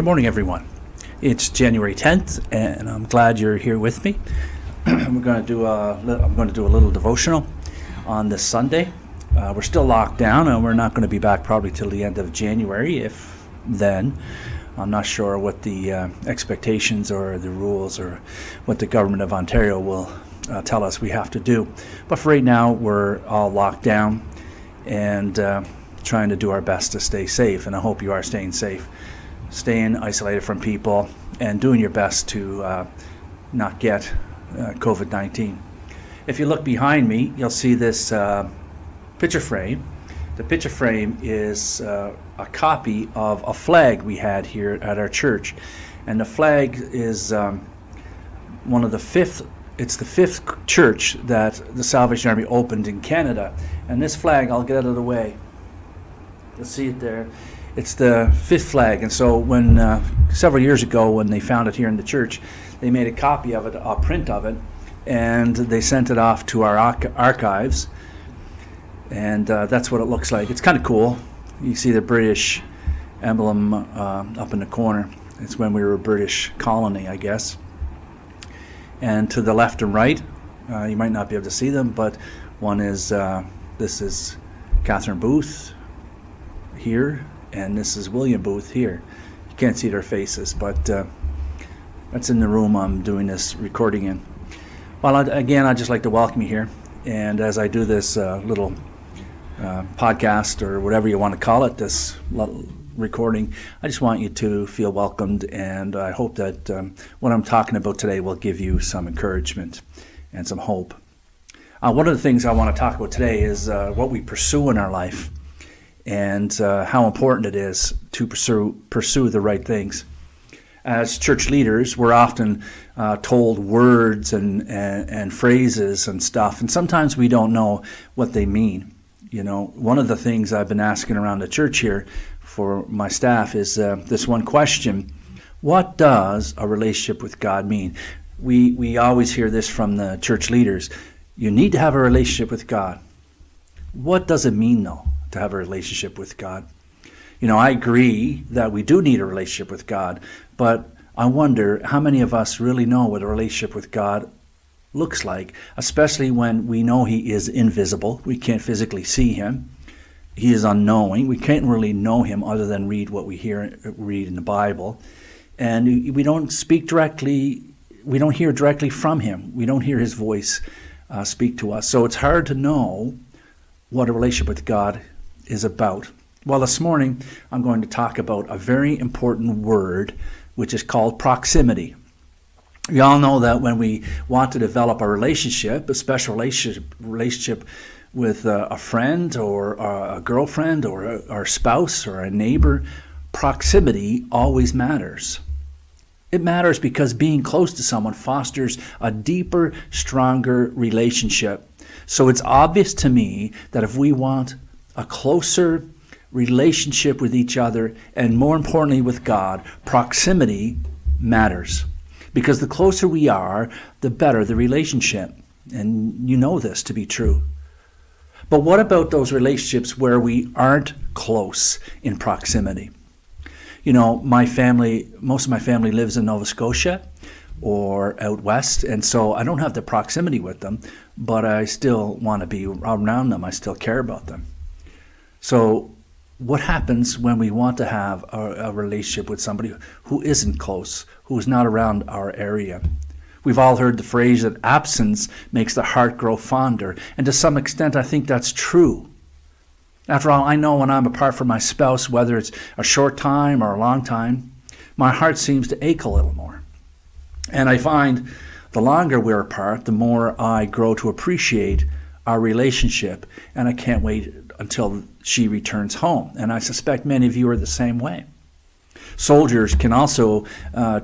Good morning, everyone. It's January 10th, and I'm glad you're here with me. we're going to do a, I'm going to do a little devotional on this Sunday. Uh, we're still locked down, and we're not going to be back probably till the end of January, if then. I'm not sure what the uh, expectations or the rules or what the government of Ontario will uh, tell us we have to do. But for right now, we're all locked down and uh, trying to do our best to stay safe. And I hope you are staying safe, staying isolated from people, and doing your best to uh, not get uh, COVID 19. If you look behind me, you'll see this uh, picture frame. The picture frame is uh, a copy of a flag we had here at our church. And the flag is um, one of the fifth it's the fifth church that the Salvation Army opened in Canada. And this flag, I'll get out of the way. You'll see it there. It's the fifth flag. And so, when uh, several years ago, when they found it here in the church, they made a copy of it, a print of it, and they sent it off to our archives. And uh, that's what it looks like. It's kind of cool. You see the British emblem uh, up in the corner. It's when we were a British colony, I guess and to the left and right, uh, you might not be able to see them, but one is uh, this is Catherine Booth here, and this is William Booth here. You can't see their faces, but uh, that's in the room I'm doing this recording in. Well, I, again, I'd just like to welcome you here, and as I do this uh, little uh, podcast or whatever you want to call it, this recording. I just want you to feel welcomed, and I hope that um, what I'm talking about today will give you some encouragement and some hope. Uh, one of the things I want to talk about today is uh, what we pursue in our life and uh, how important it is to pursue, pursue the right things. As church leaders, we're often uh, told words and, and, and phrases and stuff, and sometimes we don't know what they mean. You know, one of the things I've been asking around the church here for my staff is uh, this one question What does a relationship with God mean? We, we always hear this from the church leaders. You need to have a relationship with God. What does it mean, though, to have a relationship with God? You know, I agree that we do need a relationship with God, but I wonder how many of us really know what a relationship with God looks like, especially when we know He is invisible. We can't physically see Him he is unknowing. We can't really know him other than read what we hear read in the Bible, and we don't speak directly. We don't hear directly from him. We don't hear his voice uh, speak to us. So it's hard to know what a relationship with God is about. Well, this morning I'm going to talk about a very important word, which is called proximity. We all know that when we want to develop a relationship, a special relationship, relationship with a, a friend or uh, a girlfriend or uh, a, or a spouse or a neighbor, proximity always matters. It matters because being close to someone fosters a deeper, stronger relationship. So it's obvious to me that if we want a closer relationship with each other and more importantly with God, proximity matters. Because the closer we are, the better the relationship. And you know this to be true. But what about those relationships where we aren't close in proximity? You know, my family, most of my family lives in Nova Scotia or out west, and so I don't have the proximity with them, but I still want to be around them. I still care about them. So, what happens when we want to have a, a relationship with somebody who isn't close, who is not around our area? We've all heard the phrase that absence makes the heart grow fonder, and to some extent, I think that's true. After all, I know when I'm apart from my spouse, whether it's a short time or a long time, my heart seems to ache a little more. And I find the longer we're apart, the more I grow to appreciate our relationship, and I can't wait until she returns home. And I suspect many of you are the same way. Soldiers can also uh,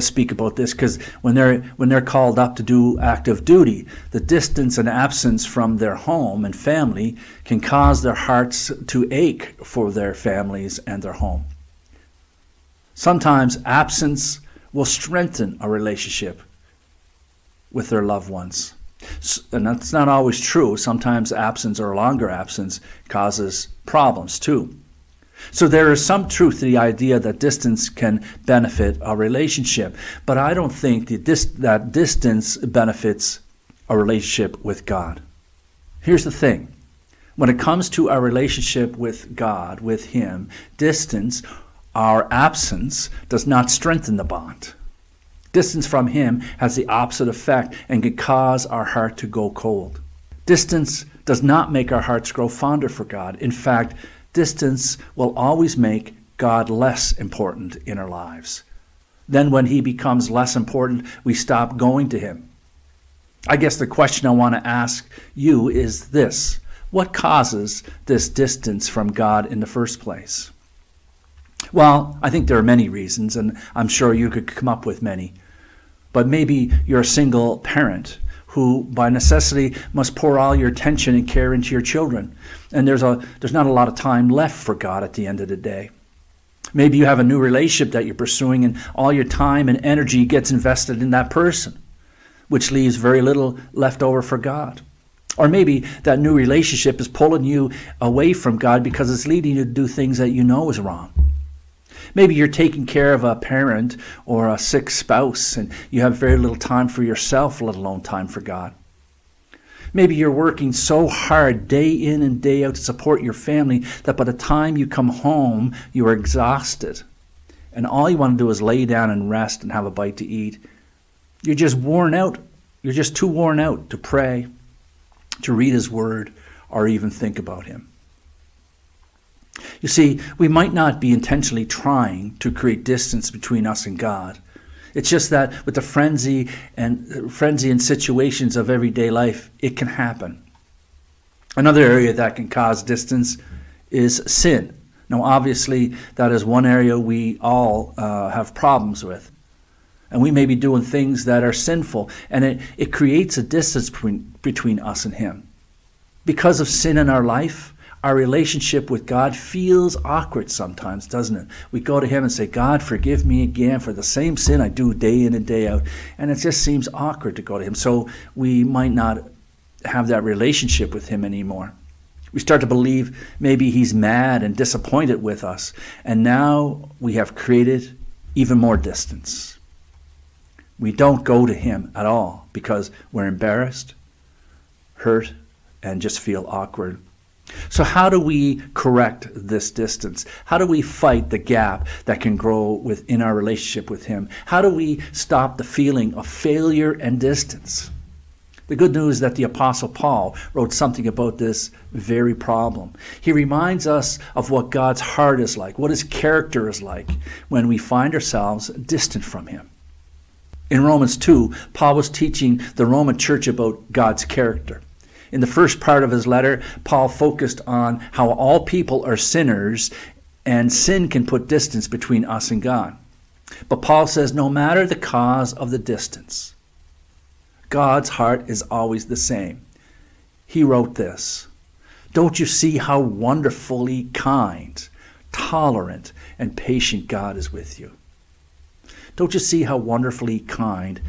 speak about this because when they're when they're called up to do active duty, the distance and absence from their home and family can cause their hearts to ache for their families and their home. Sometimes absence will strengthen a relationship with their loved ones. And that's not always true. Sometimes absence or longer absence causes problems too. So there is some truth to the idea that distance can benefit a relationship, but I don't think that, dis- that distance benefits a relationship with God. Here's the thing when it comes to our relationship with God, with Him, distance, our absence, does not strengthen the bond. Distance from Him has the opposite effect and can cause our heart to go cold. Distance does not make our hearts grow fonder for God. In fact, distance will always make God less important in our lives. Then, when He becomes less important, we stop going to Him. I guess the question I want to ask you is this what causes this distance from God in the first place? Well, I think there are many reasons, and I'm sure you could come up with many. But maybe you're a single parent who, by necessity, must pour all your attention and care into your children. And there's, a, there's not a lot of time left for God at the end of the day. Maybe you have a new relationship that you're pursuing, and all your time and energy gets invested in that person, which leaves very little left over for God. Or maybe that new relationship is pulling you away from God because it's leading you to do things that you know is wrong. Maybe you're taking care of a parent or a sick spouse and you have very little time for yourself, let alone time for God. Maybe you're working so hard day in and day out to support your family that by the time you come home, you are exhausted. And all you want to do is lay down and rest and have a bite to eat. You're just worn out. You're just too worn out to pray to read His Word, or even think about Him. You see, we might not be intentionally trying to create distance between us and God. It's just that with the frenzy and frenzy and situations of everyday life, it can happen. Another area that can cause distance is sin. Now, obviously, that is one area we all uh, have problems with. And we may be doing things that are sinful, and it, it creates a distance between, between us and Him. Because of sin in our life, our relationship with God feels awkward sometimes, doesn't it? We go to Him and say, God, forgive me again for the same sin I do day in and day out. And it just seems awkward to go to Him. So we might not have that relationship with Him anymore. We start to believe maybe He's mad and disappointed with us. And now we have created even more distance. We don't go to Him at all because we're embarrassed, hurt, and just feel awkward. So, how do we correct this distance? How do we fight the gap that can grow within our relationship with Him? How do we stop the feeling of failure and distance? The good news is that the Apostle Paul wrote something about this very problem. He reminds us of what God's heart is like, what His character is like when we find ourselves distant from Him. In Romans 2, Paul was teaching the Roman church about God's character. In the first part of his letter, Paul focused on how all people are sinners and sin can put distance between us and God. But Paul says no matter the cause of the distance, God's heart is always the same. He wrote this Don't you see how wonderfully kind, tolerant, and patient God is with you? Don't you see how wonderfully kind,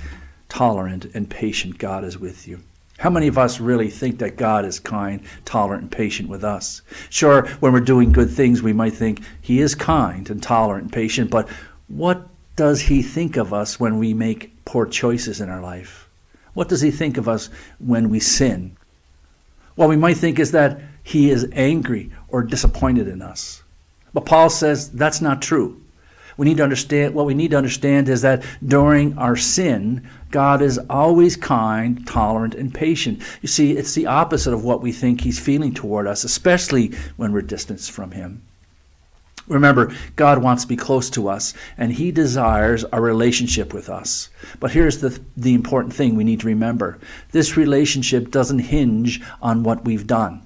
tolerant, and patient God is with you? How many of us really think that God is kind, tolerant, and patient with us? Sure, when we're doing good things, we might think He is kind and tolerant and patient, but what does He think of us when we make poor choices in our life? What does He think of us when we sin? What we might think is that He is angry or disappointed in us. But Paul says that's not true we need to understand what we need to understand is that during our sin, God is always kind, tolerant, and patient. You see, it's the opposite of what we think He's feeling toward us, especially when we're distanced from Him. Remember, God wants to be close to us, and He desires a relationship with us. But here's the, the important thing we need to remember this relationship doesn't hinge on what we've done.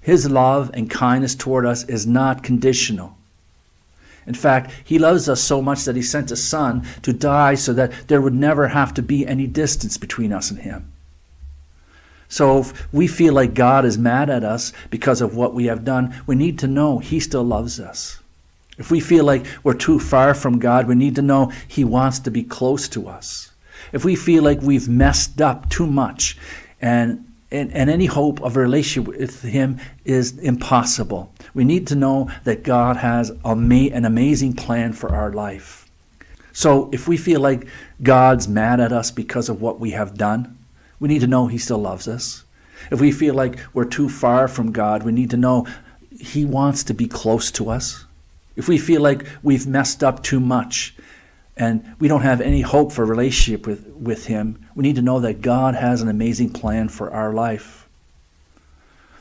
His love and kindness toward us is not conditional. In fact, he loves us so much that he sent his son to die so that there would never have to be any distance between us and him. So if we feel like God is mad at us because of what we have done, we need to know he still loves us. If we feel like we're too far from God, we need to know he wants to be close to us. If we feel like we've messed up too much and and, and any hope of a relationship with Him is impossible. We need to know that God has an amazing plan for our life. So if we feel like God's mad at us because of what we have done, we need to know He still loves us. If we feel like we're too far from God, we need to know He wants to be close to us. If we feel like we've messed up too much and we don't have any hope for relationship with, with Him, we need to know that God has an amazing plan for our life.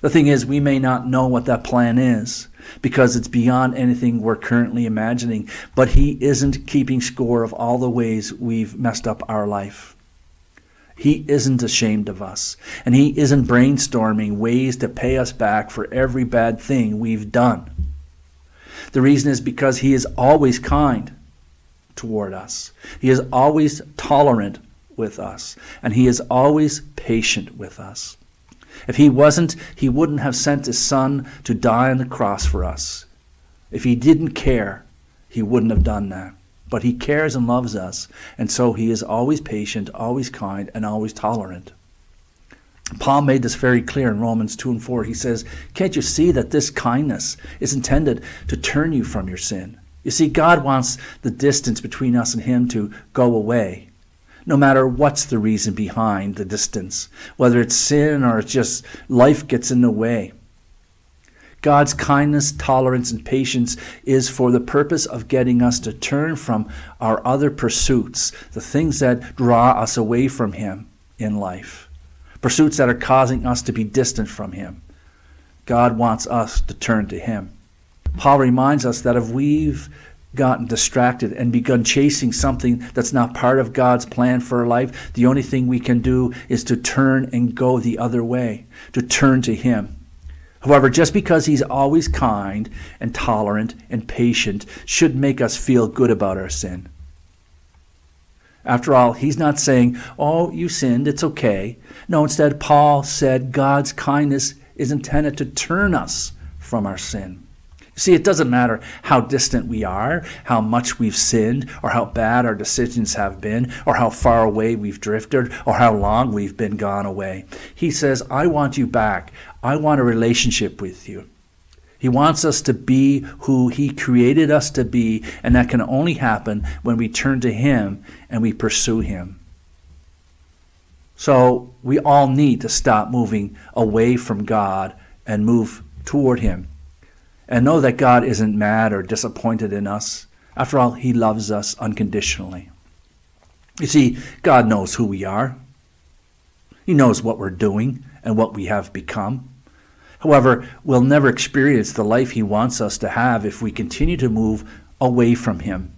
The thing is, we may not know what that plan is because it's beyond anything we're currently imagining, but He isn't keeping score of all the ways we've messed up our life. He isn't ashamed of us, and He isn't brainstorming ways to pay us back for every bad thing we've done. The reason is because He is always kind toward us, He is always tolerant with us, and He is always patient with us. If He wasn't, He wouldn't have sent His Son to die on the cross for us. If He didn't care, He wouldn't have done that. But He cares and loves us, and so He is always patient, always kind, and always tolerant. Paul made this very clear in Romans 2 and 4. He says, Can't you see that this kindness is intended to turn you from your sin? You see, God wants the distance between us and Him to go away, no matter what's the reason behind the distance, whether it's sin or it's just life gets in the way. God's kindness, tolerance, and patience is for the purpose of getting us to turn from our other pursuits, the things that draw us away from Him in life pursuits that are causing us to be distant from Him. God wants us to turn to Him. Paul reminds us that if we've gotten distracted and begun chasing something that's not part of God's plan for our life, the only thing we can do is to turn and go the other way, to turn to Him. However, just because He's always kind and tolerant and patient should make us feel good about our sin. After all, he's not saying, Oh, you sinned, it's okay. No, instead, Paul said God's kindness is intended to turn us from our sin. See, it doesn't matter how distant we are, how much we've sinned, or how bad our decisions have been, or how far away we've drifted, or how long we've been gone away. He says, I want you back. I want a relationship with you. He wants us to be who He created us to be, and that can only happen when we turn to Him and we pursue Him. So we all need to stop moving away from God and move toward Him. And know that God isn't mad or disappointed in us. After all, He loves us unconditionally. You see, God knows who we are, He knows what we're doing and what we have become. However, we'll never experience the life He wants us to have if we continue to move away from Him.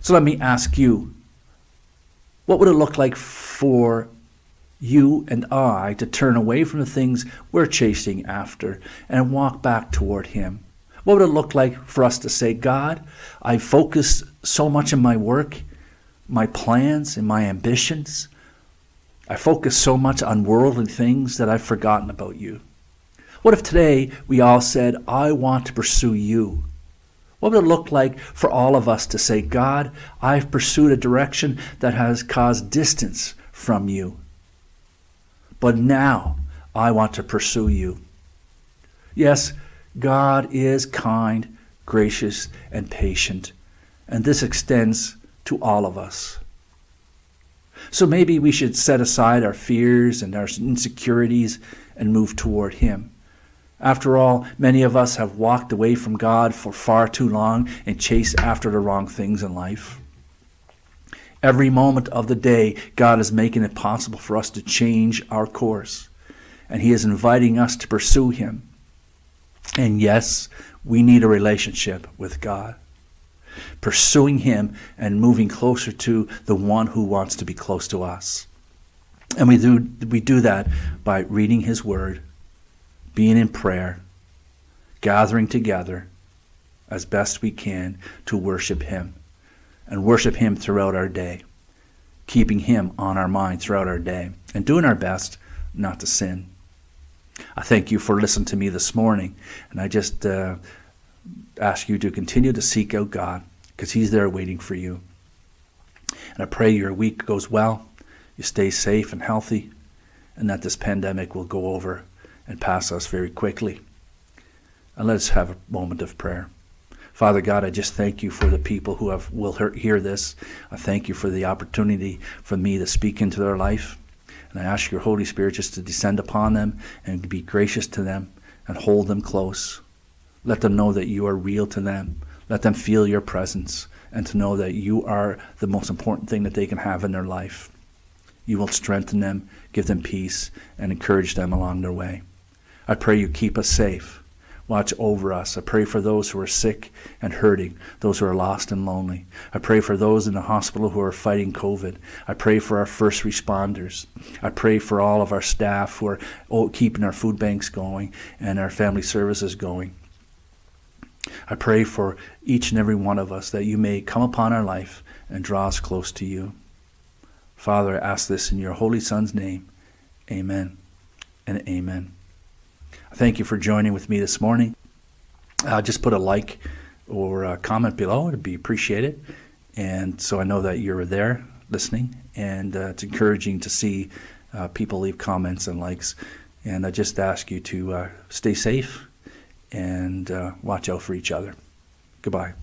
So let me ask you what would it look like for you and I to turn away from the things we're chasing after and walk back toward Him? What would it look like for us to say, God, I focus so much in my work, my plans, and my ambitions. I focus so much on worldly things that I've forgotten about you. What if today we all said, I want to pursue you? What would it look like for all of us to say, God, I've pursued a direction that has caused distance from you. But now I want to pursue you. Yes, God is kind, gracious, and patient, and this extends to all of us. So maybe we should set aside our fears and our insecurities and move toward Him. After all, many of us have walked away from God for far too long and chased after the wrong things in life. Every moment of the day, God is making it possible for us to change our course. And He is inviting us to pursue Him. And yes, we need a relationship with God. Pursuing Him and moving closer to the one who wants to be close to us. And we do, we do that by reading His Word being in prayer, gathering together as best we can to worship Him and worship Him throughout our day, keeping Him on our mind throughout our day, and doing our best not to sin. I thank you for listening to me this morning, and I just uh, ask you to continue to seek out God because He's there waiting for you. And I pray your week goes well, you stay safe and healthy, and that this pandemic will go over and pass us very quickly. And let us have a moment of prayer. Father God, I just thank you for the people who have, will hear this. I thank you for the opportunity for me to speak into their life. And I ask your Holy Spirit just to descend upon them and be gracious to them and hold them close. Let them know that you are real to them. Let them feel your presence and to know that you are the most important thing that they can have in their life. You will strengthen them, give them peace, and encourage them along their way. I pray you keep us safe watch over us. I pray for those who are sick and hurting, those who are lost and lonely. I pray for those in the hospital who are fighting COVID. I pray for our first responders. I pray for all of our staff who are keeping our food banks going and our family services going. I pray for each and every one of us that you may come upon our life and draw us close to you. Father, I ask this in your Holy Son's name. Amen and amen. Thank you for joining with me this morning. Uh, just put a like or a comment below. It'd be appreciated. And so I know that you're there listening. And uh, it's encouraging to see uh, people leave comments and likes. And I just ask you to uh, stay safe and uh, watch out for each other. Goodbye.